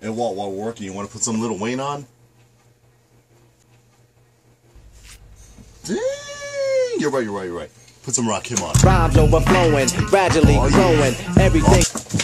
And while while working, you want to put some Lil Wayne on? Dang! You're right. You're right. You're right. Put some Rakim on. Rhymes overflowing, gradually oh, growing. Everything. Oh.